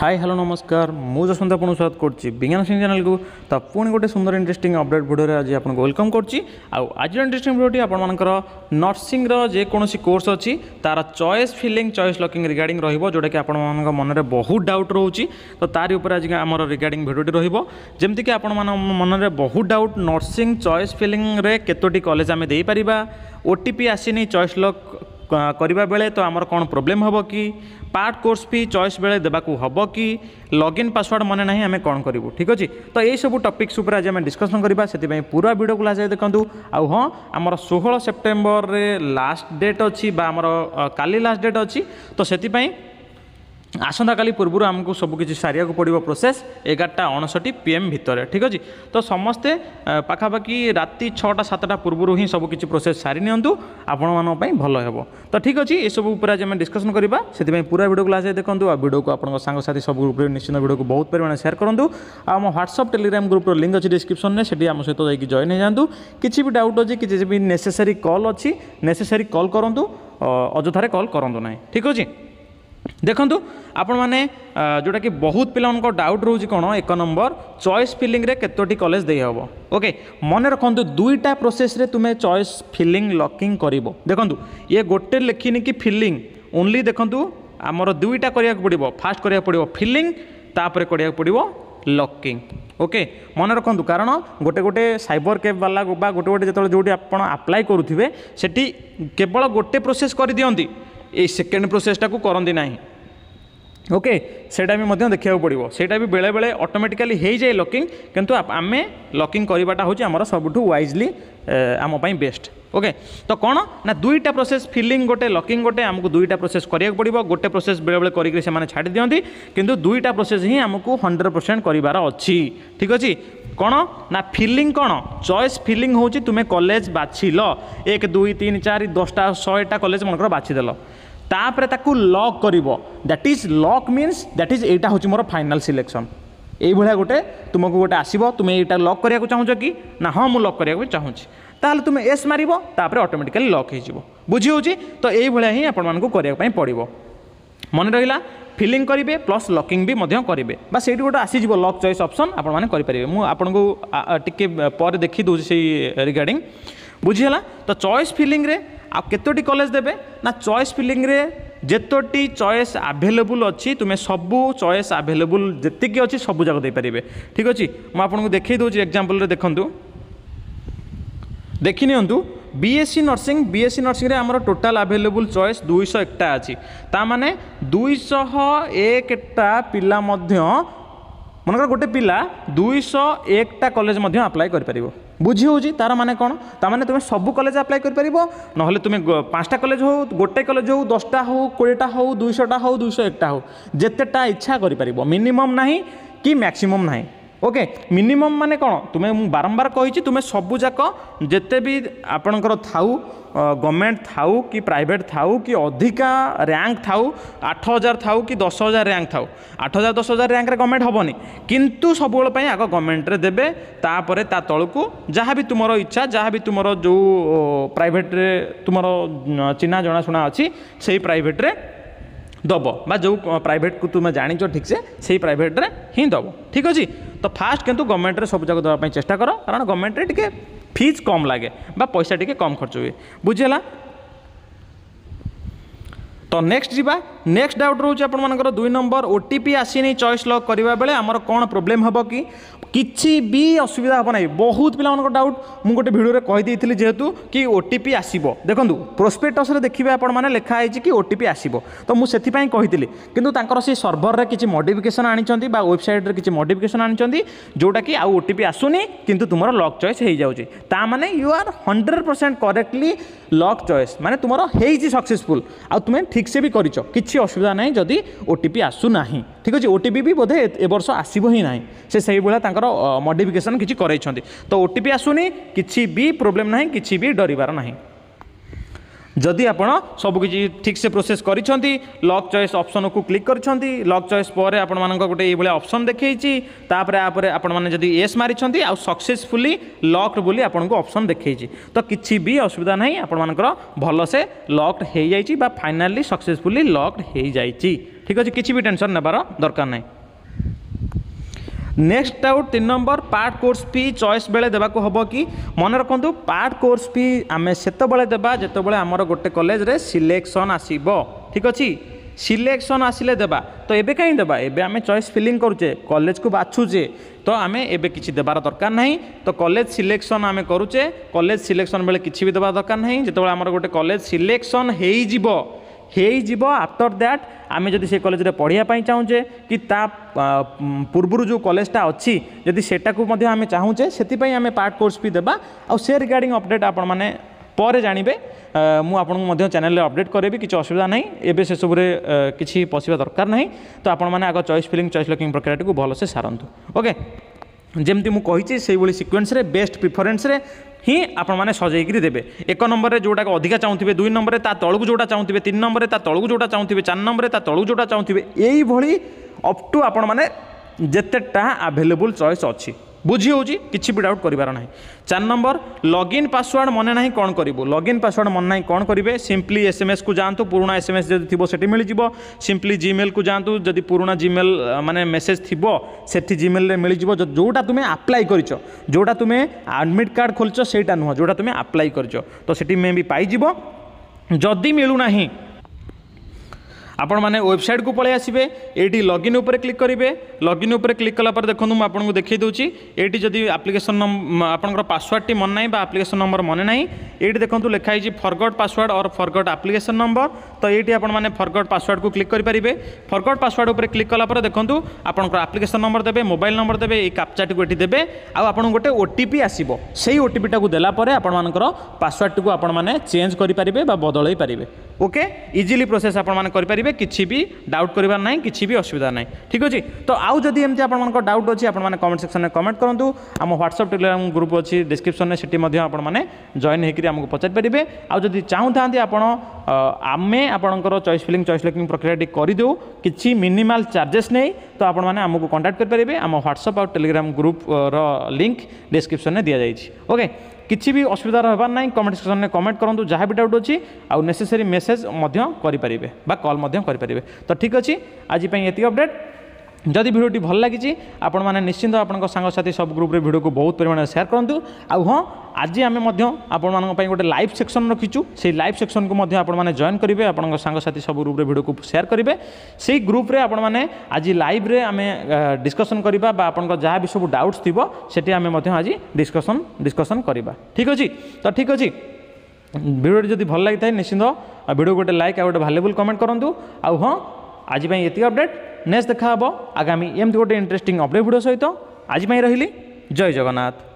high hello ନମସ୍କାର ମୁଁ ଯଶନ୍ତ ଆପଣଙ୍କୁ ସ୍ୱାଗତ କରୁଛି ବିଜ୍ଞାନ ସିଂ ଚ୍ୟାନେଲକୁ ତ ପୁଣି ଗୋଟେ ସୁନ୍ଦର ଇଣ୍ଟରେଷ୍ଟିଂ ଅପଡ଼େଟ୍ ଭିଡ଼ିଓରେ ଆଜି ଆପଣଙ୍କୁ ୱେଲକମ୍ କରୁଛି ଆଉ ଆଜିର ଇଣ୍ଟରେଷ୍ଟିଂ ଭିଡ଼ିଓଟି ଆପଣମାନଙ୍କର ନର୍ସିଂର ଯେକୌଣସି କୋର୍ସ ଅଛି ତା'ର choice filling choice locking regarding ରହିବ ଯେଉଁଟାକି ଆପଣମାନଙ୍କ ମନରେ ବହୁତ ଡାଉଟ୍ ରହୁଛି ତ ତାରି ଉପରେ ଆଜି ଆମର ରିଗାର୍ଡ଼ିଂ ଭିଡ଼ିଓଟି ରହିବ ଯେମିତିକି ଆପଣମାନଙ୍କ ମନରେ ବହୁତ ଡାଉଟ୍ ନର୍ସିଂ ଚଏସ୍ ଫିଲିଂରେ କେତୋଟି କଲେଜ ଆମେ ଦେଇପାରିବା ଓ ଟି ପି ଆସିନି ଚଏସ୍ ଲକ୍ କରିବା ବେଳେ ତ ଆମର କ'ଣ ପ୍ରୋବ୍ଲେମ୍ ହେବ କି ପାର୍ଟ କୋର୍ସ ଫି ଚଏସ୍ ବେଳେ ଦେବାକୁ ହେବ କି ଲଗ୍ଇନ୍ ପାସୱାର୍ଡ଼ ମନେ ନାହିଁ ଆମେ କ'ଣ କରିବୁ ଠିକ୍ ଅଛି ତ ଏଇସବୁ ଟପିକ୍ସ ଉପରେ ଆଜି ଆମେ ଡିସ୍କସନ୍ କରିବା ସେଥିପାଇଁ ପୁରା ଭିଡ଼ିଓକୁ ଲାଷ୍ଟ ଯାଏ ଦେଖନ୍ତୁ ଆଉ ହଁ ଆମର ଷୋହଳ ସେପ୍ଟେମ୍ବରରେ ଲାଷ୍ଟ ଡେଟ୍ ଅଛି ବା ଆମର କାଲି ଲାଷ୍ଟ ଡେଟ୍ ଅଛି ତ ସେଥିପାଇଁ আসন্তকালি পূর্বর আমি সবুকিছি সারিয়া পড়ব প্রোসেস এগারটা অনষটি পিএম ভিতরে ঠিক আছে তো সমস্তে পাখাপাখি রাতে ছটা সাতটা পূর্ব হি সবুকিছি প্রোসেস সারি নিউ আপনার ভালো হব তো ঠিক আছে এসব উপরে আজ আমি ডিসকসন করা সেই পুরা ভিডিও লাস্ট দেখুন আর ভিডিওকে আপনার সাংসাথী সব গ্রুপে নিশ্চিত ভিডিও বহু পরিমাণে সেয়ার করতু আমার হোয়াটসঅপ টেলিগ্রাম গ্রুপর লিঙ্ক আছে ডিসক্রিপশন সেটি আমার সহ যাই জয়েন হয়ে যাতে কিছু বি ডাউট অছি কিছু বি নেসেসারি কল অছি নেসেসারি কল করতু অযথার কল করতু না ঠিক আছে ଦେଖନ୍ତୁ ଆପଣମାନେ ଯେଉଁଟାକି ବହୁତ ପିଲାମାନଙ୍କ ଡାଉଟ୍ ରହୁଛି କ'ଣ ଏକ ନମ୍ବର ଚଏସ୍ ଫିଲିଂରେ କେତୋଟି କଲେଜ ଦେଇହେବ ଓକେ ମନେ ରଖନ୍ତୁ ଦୁଇଟା ପ୍ରୋସେସ୍ରେ ତୁମେ ଚଏସ୍ ଫିଲିଂ ଲକିଂ କରିବ ଦେଖନ୍ତୁ ଇଏ ଗୋଟେ ଲେଖିନି କି ଫିଲିଂ ଓନ୍ଲି ଦେଖନ୍ତୁ ଆମର ଦୁଇଟା କରିବାକୁ ପଡ଼ିବ ଫାଷ୍ଟ କରିବାକୁ ପଡ଼ିବ ଫିଲିଂ ତାପରେ କରିବାକୁ ପଡ଼ିବ ଲକିଂ ଓକେ ମନେ ରଖନ୍ତୁ କାରଣ ଗୋଟେ ଗୋଟେ ସାଇବର କ୍ୟାବ୍ ବାଲା ବା ଗୋଟେ ଗୋଟେ ଯେତେବେଳେ ଯେଉଁଠି ଆପଣ ଆପ୍ଲାଏ କରୁଥିବେ ସେଠି କେବଳ ଗୋଟେ ପ୍ରୋସେସ୍ କରିଦିଅନ୍ତି এই ସେକେଣ୍ଡ ପ୍ରୋସେସ୍ଟାକୁ କରନ୍ତି ନାହିଁ ଓକେ ସେଇଟା ବି ମଧ୍ୟ ଦେଖିବାକୁ ପଡ଼ିବ ସେଇଟା ବି ବେଳେବେଳେ ଅଟୋମେଟିକାଲି ହେଇଯାଏ ଲକିଂ କିନ୍ତୁ ଆମେ ଲକିଂ କରିବାଟା ହେଉଛି ଆମର ସବୁଠୁ ୱାଇଜଲି ଆମ ପାଇଁ ବେଷ୍ଟ ওকে তো কোণ না দুইটা প্রোসেস ফিলিং গোটে লকিং গোটে আমি দুইটা প্রোসেস করা পড়ব গোটে প্রোসেস বেড়ে করিকি সে ছাড়ি দিকে কিন্তু দুইটা প্রোসেস হি আমি হন্ড্রেড পরসেন্ট করবার অছি ঠিক আছে কোণ না ফিলিং কোণ চয়েস ফিলিং হচ্ছে তুমি কলেজ বাছিল এক দুই তিন চারি দশটা শহেটা কলেজ মনে কর বাছিদেল তাপরে তাকে লক করব that is lock means that is এইটা হচ্ছে মোর ফাইনাল সিলেকশন এইভাবে গোটে তুমি গোটে আসব তুমি এইটা লক করা চাহুছ কি না হ্যাঁ মু লক করা চাহুছি তাহলে তুমি এস মারিব তাপরে অটোমেটিকালি লক হয়ে যাব বুঝি হচ্ছে তো এইভাবে হি আপনার করা পড়ব মনে রহিলা ফিলিং করবে প্লস লকিং বি করবে বা সেইটি গোটে আসিযোগ লক চয়েস অপসন আপনার করে মু আপনার টিকি পরে দেখি দেছি সেই রিগার্ডিং বুঝিগাল তো চয়েস ফিলিংরে ଆଉ କେତୋଟି କଲେଜ ଦେବେ ନା ଚଏସ୍ ଫିଲିଂରେ ଯେତୋଟି ଚଏସ୍ ଆଭେଲେବୁଲ୍ ଅଛି ତୁମେ ସବୁ ଚଏସ୍ ଆଭେଲେବୁଲ୍ ଯେତିକି ଅଛି ସବୁଯାକ ଦେଇପାରିବେ ଠିକ୍ ଅଛି ମୁଁ ଆପଣଙ୍କୁ ଦେଖାଇ ଦେଉଛି ଏକ୍ଜାମ୍ପଲ୍ରେ ଦେଖନ୍ତୁ দেখি নিউ বিএসসি নর্সিং বিএসসি নর্সিংরে আমার টোটাল আভেলেবল চয়েস দুইশ একটা আছে তা মানে দুইশহ একটা পিলা মধ্যে মনে গোটে পিলা দুইশহ একটা কলেজ মধ্যে আপ্লাই করিপারিব বুঝি হচ্ছে তার মানে কোণ তার মানে তুমি সবু কলেজ আপ্লাই করিপারিব নহলে তুমি পাঁচটা কলেজ হো গোটে কলেজ হো দশটা হো কোড়িয়েটা হো দুইশটা হো দুইশহ একটা হো যেতেটা ইচ্ছা করিপারিব মিনিমম না কি ম্যাক্সিমম না ওকে ମିନିମମ୍ ମାନେ କ'ଣ ତୁମେ ମୁଁ ବାରମ୍ବାର କହିଛି ତୁମେ ସବୁଯାକ ଯେତେ ବି ଆପଣଙ୍କର ଥାଉ ଗଭର୍ଣ୍ଣମେଣ୍ଟ ଥାଉ କି ପ୍ରାଇଭେଟ୍ ଥାଉ କି ଅଧିକା ର୍ୟାଙ୍କ ଥାଉ ଆଠ ହଜାର ଥାଉ କି ଦଶ ହଜାର ର୍ୟାଙ୍କ ଥାଉ ଆଠ ହଜାର ଦଶ ହଜାର ର୍ୟାଙ୍କରେ ଗଭର୍ଣ୍ଣମେଣ୍ଟ ହେବନି କିନ୍ତୁ ସବୁବେଳେ ପାଇଁ ଆଗ ଗଭର୍ଣ୍ଣମେଣ୍ଟରେ ଦେବେ ତାପରେ ତା ତଳକୁ ଯାହା ବି ତୁମର ଇଚ୍ଛା ଯାହା ବି ତୁମର ଯେଉଁ ପ୍ରାଇଭେଟ୍ରେ ତୁମର ଚିହ୍ନା ଜଣାଶୁଣା ଅଛି ସେଇ ପ୍ରାଇଭେଟ୍ରେ दब जो प्राइट को तुम जान ठीक से ही प्राइट्रे हिं दब ठीक अच्छे तो फास्ट कितु गवर्नमेंट सब जगह देवाई चेस्टा कर कारण गवर्नमेंट टी फिज कम लगे बा पैसा टी कम खर्च हुए बुझेगा तो नेक्स्ट जी ନେକ୍ସଟ ଡାଉଟ୍ ରହୁଛି ଆପଣମାନଙ୍କର ଦୁଇ ନମ୍ବର ଓ ଟି ପି ଆସିନି ଚଏସ୍ ଲକ୍ କରିବା ବେଳେ ଆମର କ'ଣ ପ୍ରୋବ୍ଲେମ୍ ହେବ କି କିଛି ବି ଅସୁବିଧା ହେବ ନାହିଁ ବହୁତ ପିଲାମାନଙ୍କ ଡାଉଟ୍ ମୁଁ ଗୋଟେ ଭିଡ଼ିଓରେ କହିଦେଇଥିଲି ଯେହେତୁ କି ଓ ଟି ପି ଆସିବ ଦେଖନ୍ତୁ ପ୍ରୋସ୍ପେକ୍ଟସ୍ରେ ଦେଖିବେ ଆପଣମାନେ ଲେଖା ହେଇଛି କି ଓ ଟି ପି ଆସିବ ତ ମୁଁ ସେଥିପାଇଁ କହିଥିଲି କିନ୍ତୁ ତାଙ୍କର ସେ ସର୍ଭରରେ କିଛି ମଡିଫିକେସନ୍ ଆଣିଛନ୍ତି ବା ୱେବସାଇଟ୍ରେ କିଛି ମଡିଫିକେସନ୍ ଆଣିଛନ୍ତି ଯେଉଁଟାକି ଆଉ ଓ ଟି ପି ଆସୁନି କିନ୍ତୁ ତୁମର ଲକ୍ ଚଏସ୍ ହେଇଯାଉଛି ତା ମାନେ you are hundred percent correctly lock choice ମାନେ ତୁମର ହେଇଛି ସକ୍ସେସଫୁଲ୍ ଆଉ ତୁମେ ଠିକ୍ସେ ବି କରିଛ କିଛି କିଛି ଅସୁବିଧା ନାହିଁ ଯଦି ଓ ଟି ପି ଆସୁନାହିଁ ଠିକ୍ ଅଛି ଓ ଟି ପି ବି ବୋଧେ ଏ ବର୍ଷ ଆସିବ ହିଁ ନାହିଁ ସେ ସେଇଭଳିଆ ତାଙ୍କର ମଡିଫିକେସନ୍ କିଛି କରାଇଛନ୍ତି ତ ଓ ଟି ପି ଆସୁନି କିଛି ବି ପ୍ରୋବ୍ଲେମ୍ ନାହିଁ କିଛି ବି ଡରିବାର ନାହିଁ ଯଦି ଆପଣ ସବୁକିଛି ଠିକ୍ ସେ ପ୍ରୋସେସ୍ କରିଛନ୍ତି ଲକ୍ ଚଏସ୍ ଅପସନ୍କୁ କ୍ଲିକ୍ କରିଛନ୍ତି ଲକ୍ ଚଏସ୍ ପରେ ଆପଣମାନଙ୍କ ଗୋଟେ ଏଇଭଳିଆ ଅପସନ୍ ଦେଖେଇଛି ତାପରେ ଆପରେ ଆପଣମାନେ ଯଦି ୟେସ୍ ମାରିଛନ୍ତି ଆଉ ସକ୍ସେସଫୁଲି ଲକ୍ଡ ବୋଲି ଆପଣଙ୍କୁ ଅପସନ୍ ଦେଖେଇଛି ତ କିଛି ବି ଅସୁବିଧା ନାହିଁ ଆପଣମାନଙ୍କର ଭଲସେ ଲକ୍ଡ ହେଇଯାଇଛି ବା ଫାଇନାଲି ସକ୍ସେସଫୁଲି ଲକ୍ଡ ହେଇଯାଇଛି ଠିକ୍ ଅଛି କିଛି ବି ଟେନସନ୍ ନେବାର ଦରକାର ନାହିଁ নেক্সট ডাউট তিন number part course fee choice ବେଳେ ଦେବାକୁ ହେବ କି ମନେ ରଖନ୍ତୁ ପାର୍ଟ କୋର୍ସ ଫି ଆମେ ସେତେବେଳେ ଦେବା ଯେତେବେଳେ ଆମର ଗୋଟେ କଲେଜରେ ସିଲେକ୍ସନ୍ ଆସିବ ଠିକ୍ ଅଛି ସିଲେକ୍ସନ୍ ଆସିଲେ ଦେବା ତ ଏବେ କାହିଁ ଦେବା ଏବେ ଆମେ ଚଏସ୍ ଫିଲିଂ କରୁଛେ କଲେଜକୁ ବାଛୁଛେ ତ ଆମେ ଏବେ କିଛି ଦେବାର ଦରକାର ନାହିଁ ତ କଲେଜ ସିଲେକ୍ସନ୍ ଆମେ କରୁଛେ କଲେଜ ସିଲେକ୍ସନ୍ ବେଳେ କିଛି ବି ଦେବା ଦରକାର ନାହିଁ ଯେତେବେଳେ ଆମର ଗୋଟେ କଲେଜ ସିଲେକ୍ସନ୍ ହେଇଯିବ ହେଇଯିବ ଆଫ୍ଟର୍ ଦ୍ୟାଟ୍ ଆମେ ଯଦି ସେ କଲେଜରେ ପଢ଼ିବା ପାଇଁ ଚାହୁଁଛେ କି ତା ପୂର୍ବରୁ ଯେଉଁ କଲେଜଟା ଅଛି ଯଦି ସେଟାକୁ ମଧ୍ୟ ଆମେ ଚାହୁଁଛେ ସେଥିପାଇଁ ଆମେ ପାର୍ଟ କୋର୍ସ ବି ଦେବା ଆଉ ସେ ରିଗାର୍ଡ଼ିଂ ଅପଡ଼େଟ୍ ଆପଣମାନେ ପରେ ଜାଣିବେ ମୁଁ ଆପଣଙ୍କୁ ମଧ୍ୟ ଚ୍ୟାନେଲରେ ଅପଡ଼େଟ୍ କରେବି କିଛି ଅସୁବିଧା ନାହିଁ ଏବେ ସେସବୁରେ କିଛି ପଶିବା ଦରକାର ନାହିଁ ତ ଆପଣମାନେ ଆଗ ଚଏସ୍ ଫିଲିଂ ଚଏସ୍ ଲକିଂ ପ୍ରକ୍ରିୟାଟିକୁ ଭଲସେ ସାରନ୍ତୁ ଓକେ যেমি মু সেইভাবে সিকুয়েন্সরে বেস্ট প্রিফরেন্সরে ହିଁ ଆପଣମାନେ ସଜେଇକିରି ଦେବେ ଏକ ନମ୍ବରରେ ଯେଉଁଟାକୁ ଅଧିକା ଚାହୁଁଥିବେ ଦୁଇ ନମ୍ବରରେ ତା ତଳକୁ ଯେଉଁଟା ଚାହୁଁଥିବେ ତିନି ନମ୍ବରରେ ତା ତଳକୁ ଯେଉଁଟା ଚାହୁଁଥିବେ ଚାରି ନମ୍ବରରେ ତା ତଳକୁ ଯେଉଁଟା ଚାହୁଁଥିବେ ଏଇଭଳି ଅପ୍ ଟୁ ଆପଣମାନେ ଯେତେଟା ଆଭେଲେବୁଲ୍ ଚଏସ୍ ଅଛି बुझी हो किसी भी डाउट करार ना चार नंबर लगइन पासवर्ड मन ना कौन करू लगइन पासवर्ड मन ना कौन करेंगे सिंपली एसएमएस को जातु पुराणा एसएमएस जब थी से मिल जाव सिंपली जिमेल को जातु जदि पुराणा जिमेल मानने मेसेज थी से जिमेल मिल जाव जोटा तुम्हें आप्लाई कर जोटा तुम्हें आडमिट कार्ड खोल से नुह जोटा तुम्हें अप्लाई कर तो सी मे भी पाइव जदि मिलूना ଆପଣମାନେ ୱେବସାଇଟ୍କୁ ପଳାଇ ଆସିବେ ଏଇଠି ଲଗ୍ଇନ୍ ଉପରେ କ୍ଲିକ୍ କରିବେ ଲଗ୍ଇନ୍ ଉପରେ କ୍ଲିକ୍ କଲା ପରେ ଦେଖନ୍ତୁ ମୁଁ ଆପଣଙ୍କୁ ଦେଖାଇ ଦେଉଛି ଏଇଠି ଯଦି ଆପ୍ଲିକେସନ୍ ଆପଣଙ୍କର ପାସୱାର୍ଡ଼ଟି ମନେ ନାହିଁ ବା ଆପ୍ଲିକେସନ୍ ନମ୍ବର ମନେ ନାହିଁ ଏଇଠି ଦେଖନ୍ତୁ ଲେଖା ହେଇଛି forgot password or forgot application number ତ ଏଇଠି ଆପଣମାନେ ଫରଗଟ୍ ପାସୱାର୍ଡ଼କୁ କ୍ଲିକ୍ କରିପାରିବେ ଫରଗଟ୍ ପାସୱାର୍ଡ଼ ଉପରେ କ୍ଲିକ୍ କଲା ପରେ ଦେଖନ୍ତୁ ଆପଣଙ୍କର ଆପ୍ଲିକେସନ୍ ନମ୍ବର ଦେବେ ମୋବାଇଲ୍ ନମ୍ବର ଦେବେ ଏଇ କାପ୍ଚାଟିକୁ ଏଠି ଦେବେ ଆଉ ଆପଣଙ୍କୁ ଗୋଟେ ଓ ଟି ପି ଆସିବ ସେଇ ଓ ଟି ପିଟାକୁ ଦେଲା ପରେ ଆପଣମାନଙ୍କର ପାସୱାର୍ଡ଼ଟିକୁ ଆପଣମାନେ ଚେଞ୍ଜ କରିପାରିବେ ବା ବଦଳାଇ ପାରିବେ ওকে ইজিলি প্রোসেস আপনার করে কিছু বি ডাউট করবার না কিছু বি অসুবিধা না ঠিক আছে তো আউ যদি এমনি আপনার ডাউট অছি আপনার কমেন্ট সেকশনে কমেন্ট করতু আমার হোয়াটসঅপ টেলিগ্রাম গ্রুপ অছি ডিসক্রিপশনে সেটি আপনার জয়েন হয়ে আমি পচারিপারে আদি চাহুথাতে আপনার আমি আপনার চয়েস ফিলিং চয়েস লকিং প্রক্রিয়াটি করেদেউ কিছু মিনিমাল চার্জেস নেই তো আপনার আমি কন্টাক্ট করে পেবে আমার হোয়াটসঅপ আর টেলিগ্রাম গ্রুপর লিঙ্ক ডিসক্রিপশনে দিয়া যাই ওকে କିଛି ବି ଅସୁବିଧା ହେବାର ନାହିଁ କମେଣ୍ଟ ସେକ୍ସନ୍ରେ କମେଣ୍ଟ କରନ୍ତୁ ଯାହା ବି ଡାଉଟ୍ ଅଛି ଆଉ ନେସେସରୀ ମେସେଜ୍ ମଧ୍ୟ କରିପାରିବେ ବା କଲ୍ ମଧ୍ୟ କରିପାରିବେ ତ ଠିକ୍ ଅଛି ଆଜି ପାଇଁ ଏତିକି ଅପଡ଼େଟ୍ যদি ভিডিওটি ভাল লাগিছে আপনার নিশ্চিন্ত আপনার সাংসাথী সব গ্রুপে ভিডিওকে বহুত পরিমাণে সেয়ার করতু আউ হ্যাঁ আজ আমি আপনার গোটে লাইভ সেকশন রকিছু সেই লাইভ সেকশন কু আপনার জয়েন করবে আপনার সাংসাথী সব গ্রুপে ভিডিওকে সেয়ার করবে সেই গ্রুপে আপনার আজ লাইভে আমি ডিসকসন করা বা আপনার যা বি সব ডাউটস থাকবে সেটি আমি আজ ডিসকসন ডিসকসন করা ঠিক আছে তো ঠিক আছে ভিডিওটি যদি ভাল লাগি নিশ্চিন্ত ভিডিও গোটে লাইক আর গোটে ভালুবল কমেন্ট করতু আউ হ্যাঁ আজ এত আপডেট ନେକ୍ସଟ ଦେଖା ହେବ ଆଗାମୀ ଏମିତି ଗୋଟେ ଇଣ୍ଟରେଷ୍ଟିଂ ଅପଡ଼େଟ୍ ଭିଡ଼ିଓ ସହିତ ଆଜି ପାଇଁ ରହିଲି ଜୟ ଜଗନ୍ନାଥ